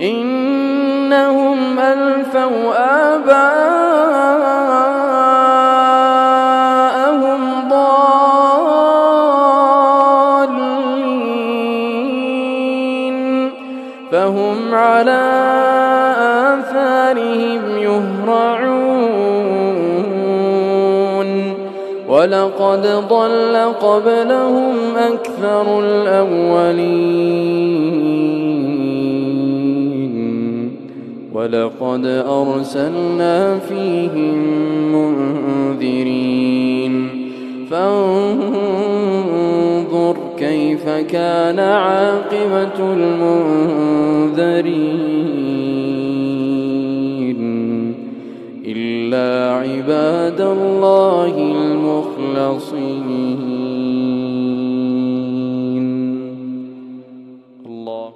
إنهم ألفوا آباءهم ضالين. فهم على آثارهم يهرعون. ولقد ضل قبلهم أكثر الأولين. ولقد أرسلنا فيهم منذرين. فانظر كيف كان عاقبة المنذرين. إلا عباد الله المخلصين. الله.